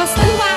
Cause do I.